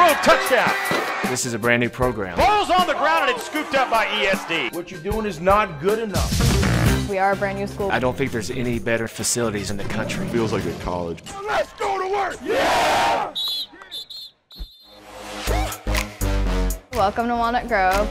Grove touchdown. This is a brand new program. Ball's on the ground and it's scooped up by ESD. What you're doing is not good enough. We are a brand new school. I don't think there's any better facilities in the country. Feels like a college. Let's go to work. Yeah! Welcome to Walnut Grove.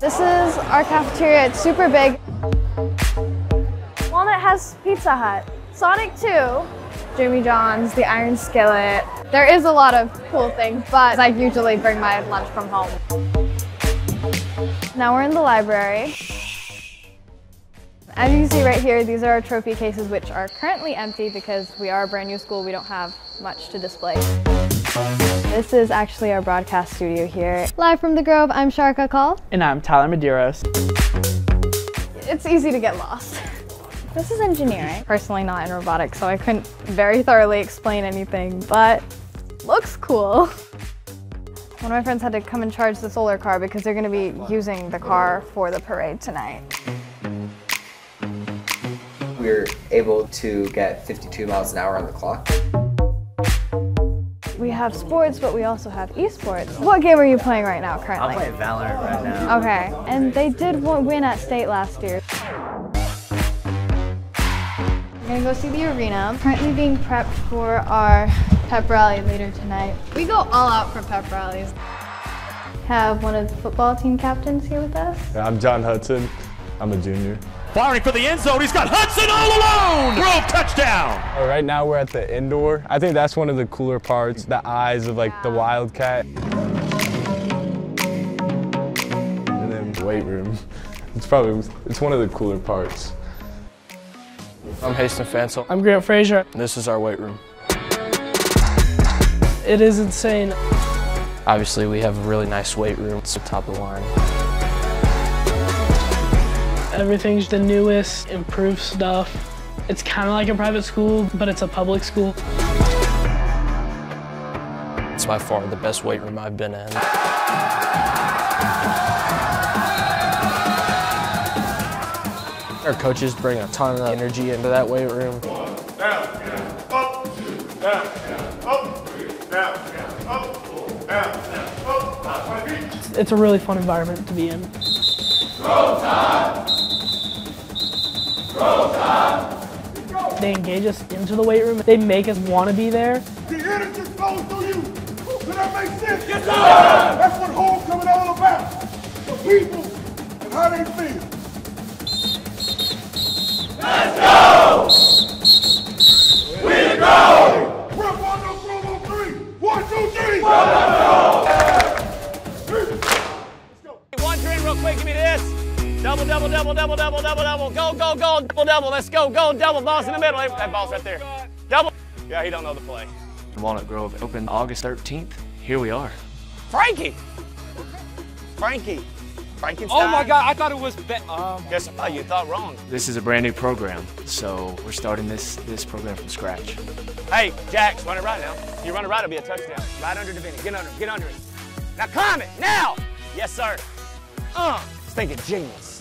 This is our cafeteria. It's super big. Walnut has Pizza Hut, Sonic 2, Jimmy John's, the Iron Skillet. There is a lot of cool things, but I usually bring my lunch from home. Now we're in the library. As you can see right here, these are our trophy cases, which are currently empty because we are a brand new school. We don't have much to display. This is actually our broadcast studio here. Live from the Grove, I'm Sharka Call. And I'm Tyler Medeiros. It's easy to get lost. This is engineering. Personally not in robotics, so I couldn't very thoroughly explain anything, but looks cool. One of my friends had to come and charge the solar car because they're gonna be using the car for the parade tonight. We were able to get 52 miles an hour on the clock. We have sports, but we also have esports. What game are you playing right now, currently? I'm playing Valorant right now. Okay, and they did win at state last year. We're gonna go see the arena. Currently being prepped for our pep rally later tonight. We go all out for pep rallies. Have one of the football team captains here with us. I'm John Hudson. I'm a junior. Firing for the end zone. He's got Hudson all alone. Grove touchdown. Right now we're at the indoor. I think that's one of the cooler parts, the eyes of like the Wildcat. And then weight room. It's probably, it's one of the cooler parts. I'm Haston Fansel. I'm Grant Frazier. This is our weight room. It is insane. Obviously, we have a really nice weight room. It's the top of the line. Everything's the newest, improved stuff. It's kind of like a private school, but it's a public school. It's by far the best weight room I've been in. Our coaches bring a ton of energy into that weight room. Down, up, down, It's a really fun environment to be in. They engage us into the weight room. They make us want to be there. The energy flows through you. Does that make sense? Yes, sir. That's what homecoming all about. The people and how they feel. Let's Double, double, double, double, double, double, double. Go, go, go. Double, double. Let's go. Go, double. Ball's in the middle. That ball's right there. Double. Yeah, he don't know the play. Walnut Grove opened August 13th. Here we are. Frankie. Frankie. Frankenstein. Oh my God! I thought it was. Be- um, Guess oh, you thought wrong. This is a brand new program, so we're starting this this program from scratch. Hey, Jax, run it right now. You run it right, it'll be a touchdown. Right under Davini. Get under, him. get under him. Now climb it, now! Yes, sir. Uh, thinking genius.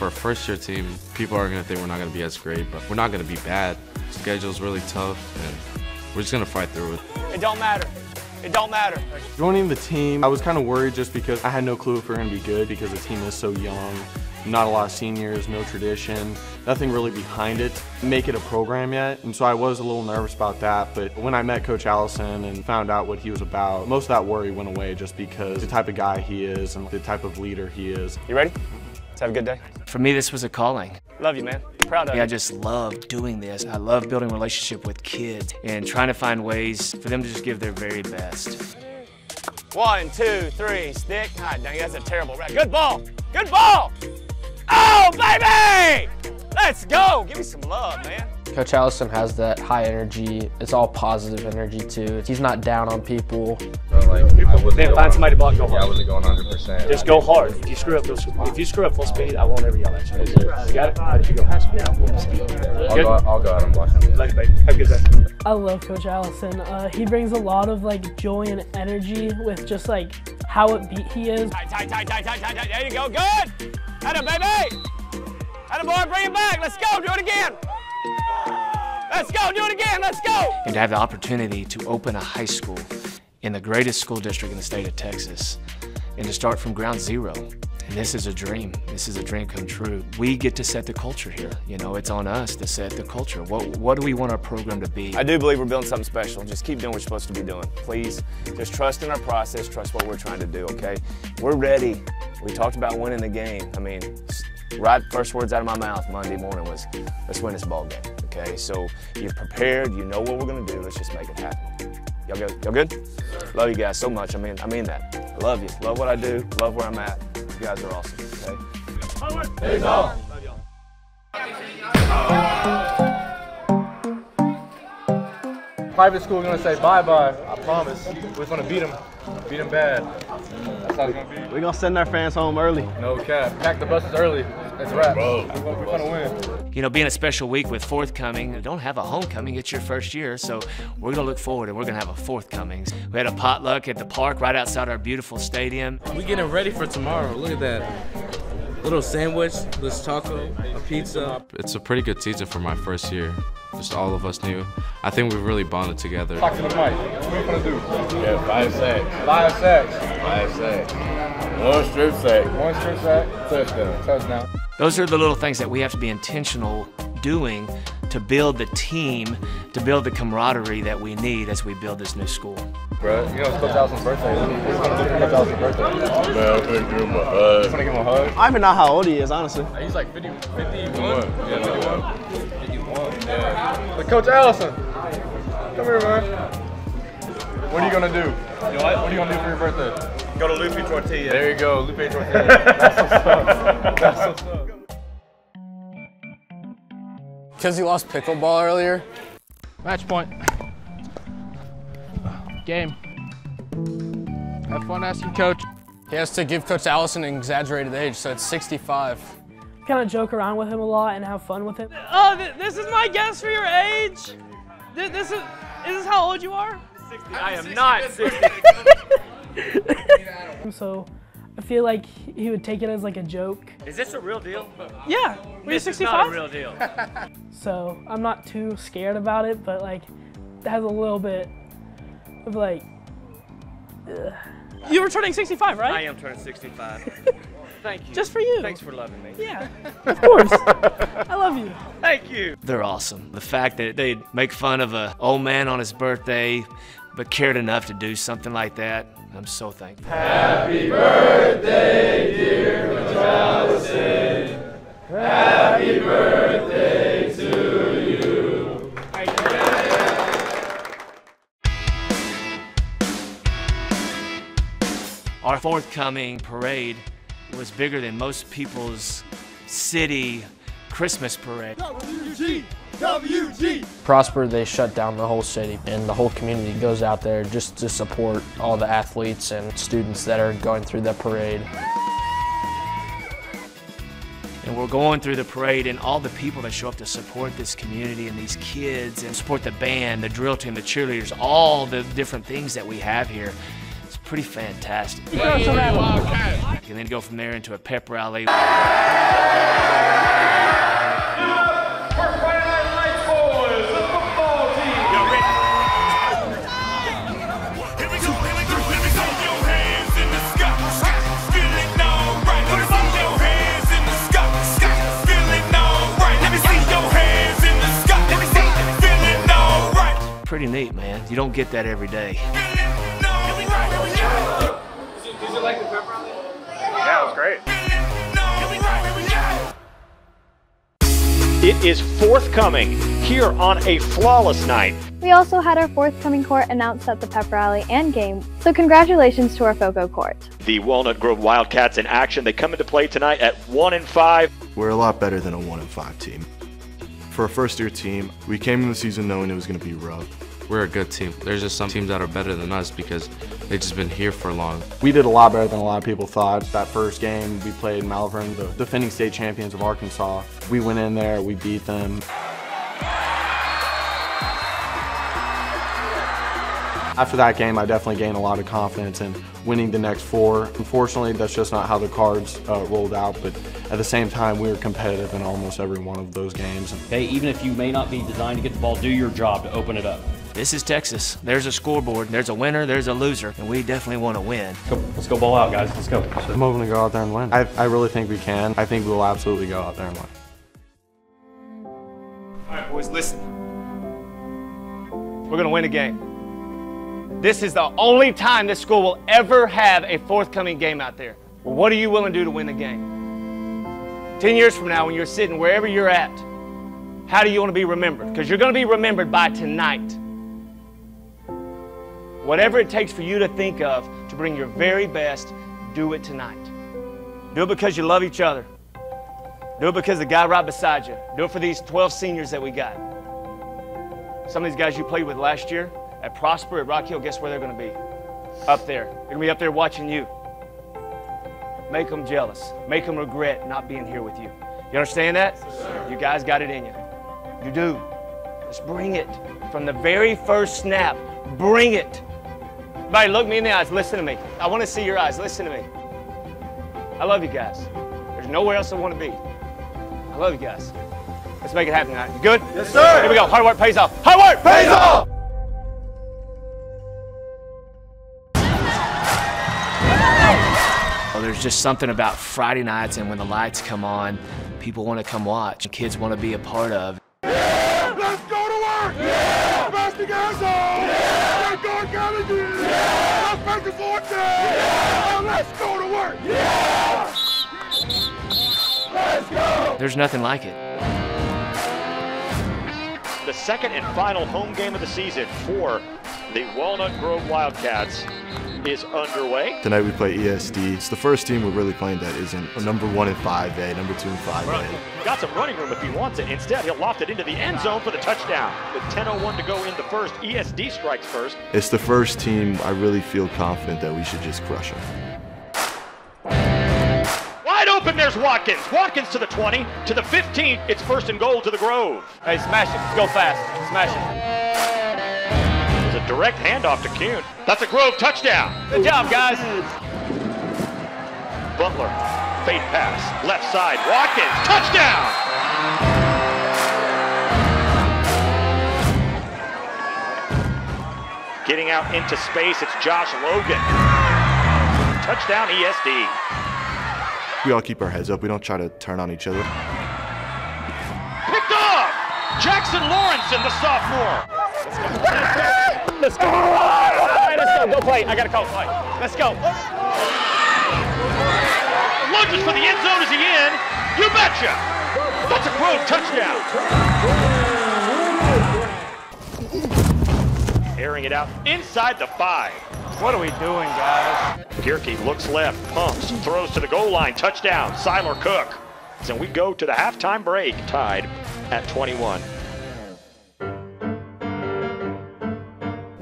For a first year team, people are going to think we're not going to be as great, but we're not going to be bad. Schedule's really tough, and we're just going to fight through it. It don't matter. It don't matter. Joining the team, I was kind of worried just because I had no clue if we were going to be good because the team is so young. Not a lot of seniors, no tradition, nothing really behind it. Make it a program yet, and so I was a little nervous about that. But when I met Coach Allison and found out what he was about, most of that worry went away just because the type of guy he is and the type of leader he is. You ready? Have a good day. For me, this was a calling. Love you, man. Proud of Yeah, I just love doing this. I love building a relationship with kids and trying to find ways for them to just give their very best. One, two, three, stick. God dang, that's a terrible. Good ball. Good ball. Oh, baby! Let's go. Give me some love, man. Coach Allison has that high energy. It's all positive energy too. He's not down on people. Then find somebody to block. Go hard. wasn't going 100%. Just go hard. If you screw up, if you screw up full speed, I won't ever yell at you. You got it? How did you go? Good? I'll go out and block him. Love baby. Have a good day. I love Coach Allison. Uh, he brings a lot of like joy and energy with just like how upbeat he is. Tight, tight, tight, tight, tight, tight, tight. There you go. Good. Atta baby. Atta boy, bring it back. Let's go. Do it again. Let's go. Do it again. Let's go. And to have the opportunity to open a high school in the greatest school district in the state of Texas and to start from ground zero. And this is a dream. This is a dream come true. We get to set the culture here. You know, it's on us to set the culture. What, what do we want our program to be? I do believe we're building something special. Just keep doing what you're supposed to be doing. Please, just trust in our process, trust what we're trying to do, okay? We're ready. We talked about winning the game. I mean, right first words out of my mouth Monday morning was, let's win this ball game, okay? So you're prepared, you know what we're gonna do, let's just make it happen. Y'all good? Y'all good? Love you guys so much. I mean, I mean that. I love you. Love what I do. Love where I'm at. You guys are awesome. Okay. Private school we're gonna say bye bye. I promise. We're gonna beat them. Beat them bad. That's how gonna be. We're gonna send our fans home early. No cap. Pack the buses early. It's wrap. We're gonna win. You know, being a special week with forthcoming, we don't have a homecoming, it's your first year, so we're gonna look forward and we're gonna have a forthcoming. We had a potluck at the park right outside our beautiful stadium. We getting ready for tomorrow. Look at that. Little sandwich, this taco, a pizza. It's a pretty good season for my first year. Just all of us new. I think we've really bonded together. Talk to the mic. What are you gonna do? Yeah, five sacks. Five sacks. Five sacks. One strip sack. One strip sack. Touchdown. Touchdown. Those are the little things that we have to be intentional doing to build the team, to build the camaraderie that we need as we build this new school. Bro, you know it's Coach Allison's birthday. It's Coach Allison's birthday. Man, I'm gonna give him a hug. You wanna give him a hug? I don't even know how old he is, honestly. He's like 50, 51. Yeah, 51. 51. Yeah. But Coach Allison, come here, man. What are you gonna do? You know what? What are you gonna do for your birthday? Go to Lupe Tortilla. There you go, Lupe Tortilla. That's what's up. That's what's up. Because you lost pickleball earlier? Match point. Game. Have fun asking coach. He has to give Coach Allison an exaggerated age, so it's 65. Kind of joke around with him a lot and have fun with him. Oh, th this is my guess for your age. Th this is, is this how old you are? 60. I am not 60. So I feel like he would take it as like a joke. Is this a real deal? Yeah. Were you This is 65? not a real deal. So I'm not too scared about it, but like it has a little bit of like. ugh. You were turning 65, right? I am turning 65. Thank you. Just for you. Thanks for loving me. Yeah. Of course. I love you. Thank you. They're awesome. The fact that they'd make fun of a old man on his birthday, but cared enough to do something like that, I'm so thankful. Happy birthday, dear Allison. Happy birthday to you. Our forthcoming parade was bigger than most people's city Christmas parade. WG, WG. Prosper, they shut down the whole city, and the whole community goes out there just to support all the athletes and students that are going through the parade. And we're going through the parade, and all the people that show up to support this community and these kids, and support the band, the drill team, the cheerleaders, all the different things that we have here. It's pretty fantastic. And then go from there into a pep rally. Pretty neat, man. You don't get that every day. Did you like the pep rally? Yeah, it was great. It is forthcoming here on a flawless night. We also had our forthcoming court announced at the pep rally and game, so congratulations to our FOCO court. The Walnut Grove Wildcats in action. They come into play tonight at one and five. We're a lot better than a one and five team. For a first year team, we came in the season knowing it was going to be rough. We're a good team. There's just some teams that are better than us because they've just been here for long. We did a lot better than a lot of people thought. That first game, we played Malvern, the defending state champions of Arkansas. We went in there, we beat them. After that game, I definitely gained a lot of confidence in winning the next four. Unfortunately, that's just not how the cards uh, rolled out, but at the same time, we were competitive in almost every one of those games. Okay, even if you may not be designed to get the ball, do your job to open it up. This is Texas. There's a scoreboard, there's a winner, there's a loser, and we definitely want to win. Let's go ball out, guys. Let's go. I'm hoping to go out there and win. I, I really think we can. I think we'll absolutely go out there and win. All right, boys, listen. We're going to win a game. This is the only time this school will ever have a forthcoming game out there. Well, what are you willing to do to win the game? 10 years from now, when you're sitting wherever you're at, how do you want to be remembered? Because you're going to be remembered by tonight. Whatever it takes for you to think of to bring your very best, do it tonight. Do it because you love each other. Do it because the guy right beside you. Do it for these 12 seniors that we got. Some of these guys you played with last year at Prosper, at Rock Hill, guess where they're going to be? Up there. They're going to be up there watching you. Make them jealous. Make them regret not being here with you. You understand that? you guys got it in you. You do. Let's bring it. From the very first snap, bring it. Everybody, look me in the eyes. Listen to me. I want to see your eyes. Listen to me. I love you guys. There's nowhere else I want to be. I love you guys. Let's make it happen tonight. You good? Yes, sir. Here we go. Hard work pays off. Hard work pays off. Well, there's just something about Friday nights and when the lights come on, people want to come watch. Kids want to be a part of. Let's go to work! Yeah! Pass the guys on! Yeah! Let's go college! Yeah! Let's make the forte! Yeah! Let's go to work! Yeah! Let's go! There's nothing like it. The second and final home game of the season for the Walnut Grove Wildcats is underway. Tonight we play ESD. It's the first team we're really playing that isn't number one in 5A, number two in 5A. Got some running room if he wants it. Instead, he'll loft it into the end zone for the touchdown. With 10.01 to go in the first, ESD strikes first. It's the first team I really feel confident that we should just crush them. Wide open, there's Watkins. Watkins to the 20, to the 15. It's first and goal to the Grove. Hey, smash it. Go fast. Smash it. It's a direct handoff to Kuhn. That's a Grove touchdown. Good job, guys. Butler, fade pass, left side. Watkins, touchdown. Getting out into space, it's Josh Logan. Touchdown ESD. We all keep our heads up. We don't try to turn on each other. Picked off! Jackson Lawrenson, the sophomore. Let's go. All right, let's go. Go play. I got to call play. Let's go. Lunges for the end zone. Is he in? You betcha. That's a Grove touchdown. Airing it out inside the five. What are we doing, guys? Gerke looks left, pumps, throws to the goal line, touchdown, Siler Cook. And we go to the halftime break, tied at 21.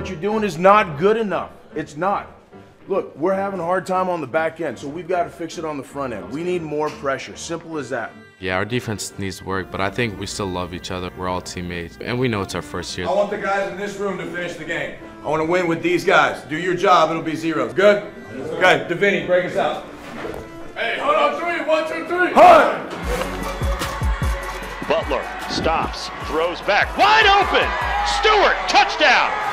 What you're doing is not good enough. It's not. Look, we're having a hard time on the back end, so we've got to fix it on the front end. We need more pressure. Simple as that. Yeah, our defense needs work, but I think we still love each other. We're all teammates, and we know it's our first year. I want the guys in this room to finish the game. I want to win with these guys. Do your job, it'll be zeros. Good? Okay, Davini, break us out. Hey, hold on three. One, two, three. Hunt! Butler stops, throws back, wide open. Stewart, touchdown.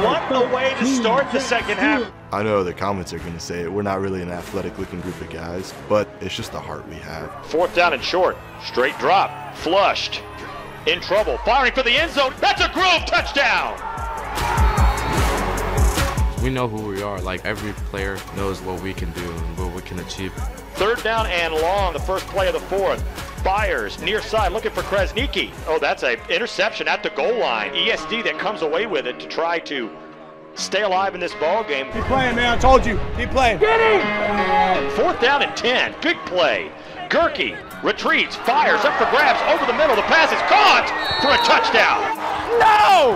Well, what a way to start the second half. I know the comments are going to say it. We're not really an athletic looking group of guys, but it's just the heart we have. Fourth down and short, straight drop, flushed. In trouble, firing for the end zone. That's a Grove touchdown. We know who we are. Like every player knows what we can do and what we can achieve. Third down and long, the first play of the fourth. Byers near side looking for Krasniki. Oh, that's a interception at the goal line. ESD that comes away with it to try to stay alive in this ball game. Keep playing, man. I told you. Keep playing. Get him! Fourth down and 10. Big play. Gerke retreats, fires up for grabs over the middle. The pass is caught for a touchdown. No!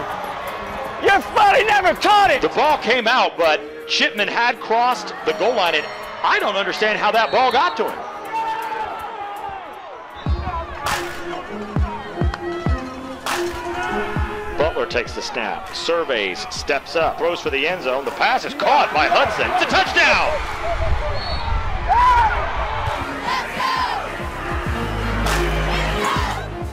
Your buddy never caught it! The ball came out, but Shipman had crossed the goal line, and I don't understand how that ball got to him. Takes the snap, surveys, steps up, throws for the end zone. The pass is caught by Hudson. It's a touchdown!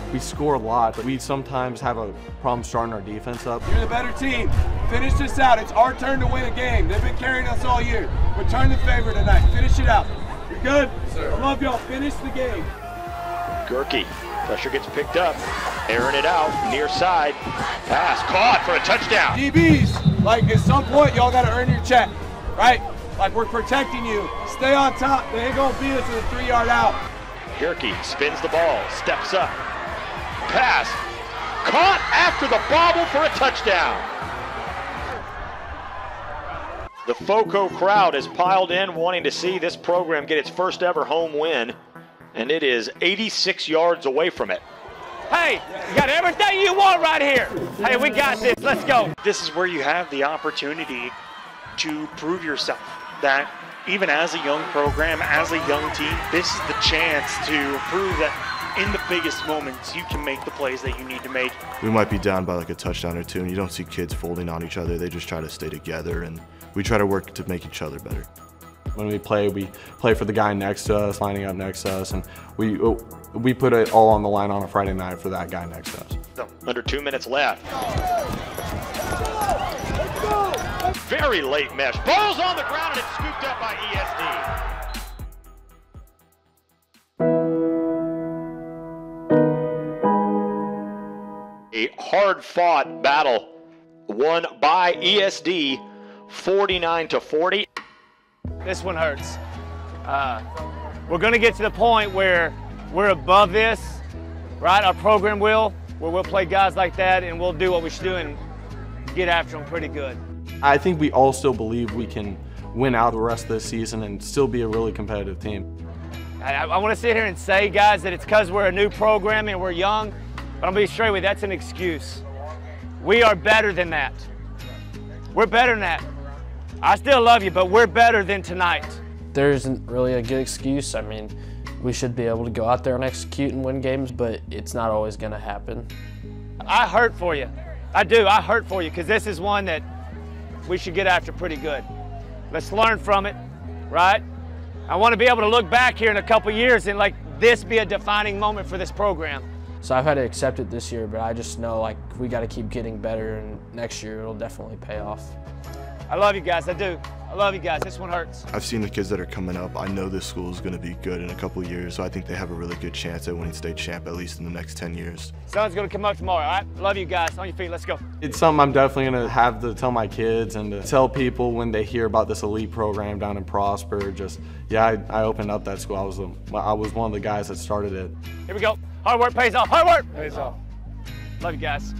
We We score a lot, but we sometimes have a problem starting our defense up. You're the better team. Finish this out. It's our turn to win a game. They've been carrying us all year. Return the favor tonight. Finish it out. You good? Sir. I love y'all. Finish the game. Gerke. Pressure gets picked up. Airing it out. Near side. Pass. Caught for a touchdown. DBs, like at some point, y'all got to earn your check, right? Like we're protecting you. Stay on top. They ain't going to beat us with a three yard out. Gerke spins the ball. Steps up. Pass. Caught after the bobble for a touchdown. The FOCO crowd has piled in wanting to see this program get its first ever home win, and it is 86 yards away from it. Hey, you got everything you want right here. Hey, we got this. Let's go. This is where you have the opportunity to prove yourself that even as a young program, as a young team, this is the chance to prove that in the biggest moments you can make the plays that you need to make. We might be down by like a touchdown or two, and you don't see kids folding on each other. They just try to stay together, and we try to work to make each other better. When we play, we play for the guy next to us, lining up next to us, and we we put it all on the line on a Friday night for that guy next to us. Under two minutes left. Very late mesh. Ball's on the ground and it's scooped up by ESD. A hard fought battle won by ESD 49 to 40. This one hurts. Uh, we're going to get to the point where we're above this, right? Our program will, where we'll play guys like that and we'll do what we should do and get after them pretty good. I think we all still believe we can win out the rest of this season and still be a really competitive team. I, I want to sit here and say, guys, that it's because we're a new program and we're young, but I'm going to be straight with you, that's an excuse. We are better than that. We're better than that. I still love you, but we're better than tonight. There isn't really a good excuse. I mean, we should be able to go out there and execute and win games, but it's not always going to happen. I hurt for you. I do. I hurt for you because this is one that we should get after pretty good. Let's learn from it, right? I want to be able to look back here in a couple years and like this be a defining moment for this program. So I've had to accept it this year, but I just know like we got to keep getting better and next year it'll definitely pay off. I love you guys, I do. I love you guys, this one hurts. I've seen the kids that are coming up. I know this school is going to be good in a couple years, so I think they have a really good chance at winning state champ, at least in the next 10 years. Sun's going to come up tomorrow, all right? Love you guys. On your feet, let's go. It's something I'm definitely going to have to tell my kids and to tell people when they hear about this elite program down in Prosper. Just, yeah, I, I opened up that school. I was, the, I was one of the guys that started it. Here we go. Hard work pays off. Hard work pays off. Love you guys.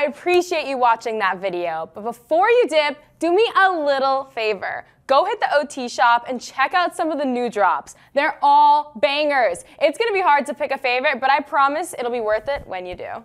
I appreciate you watching that video, but before you dip, do me a little favor. Go hit the OT shop and check out some of the new drops. They're all bangers. It's gonna be hard to pick a favorite, but I promise it'll be worth it when you do.